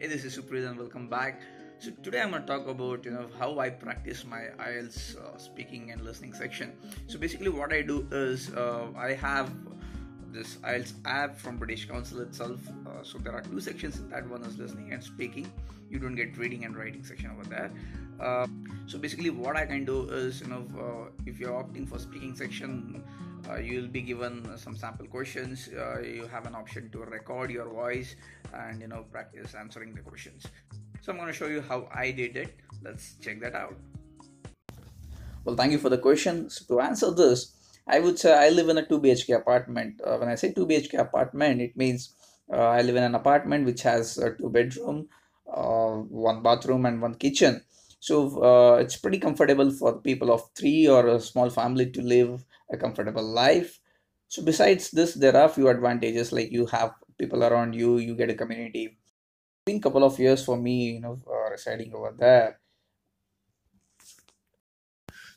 Hey, this is Supreet and welcome back. So today I'm going to talk about you know how I practice my IELTS uh, speaking and listening section. So basically, what I do is uh, I have this IELTS app from British Council itself. Uh, so there are two sections in that. One is listening and speaking. You don't get reading and writing section over there. Uh, so basically, what I can do is you know uh, if you're opting for speaking section uh, you'll be given some sample questions. Uh, you have an option to record your voice and you know practice answering the questions. So i'm going to show you how i did it. Let's check that out. Well thank you for the question. So to answer this i would say i live in a 2 bhk apartment. Uh, when i say 2 bhk apartment it means uh, i live in an apartment which has a two bedroom uh, one bathroom and one kitchen so uh, it's pretty comfortable for people of three or a small family to live a comfortable life. So besides this there are few advantages like you have people around you you get a community. Been couple of years for me you know uh, residing over there.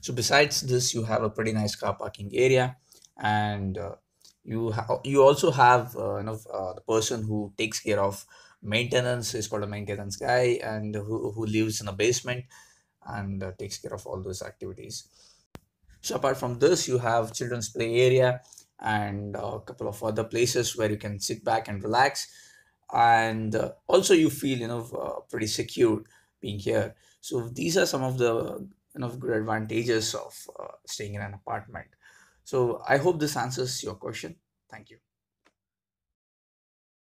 So besides this you have a pretty nice car parking area and uh, you ha- you also have uh, you know uh, the person who takes care of maintenance is called a maintenance guy and who, who lives in a basement and uh, takes care of all those activities. So apart from this you have children's play area and a couple of other places where you can sit back and relax. And uh, also you feel you know uh, pretty secure being here. So these are some of the you know good advantages of uh, staying in an apartment. So i hope this answers your question. Thank you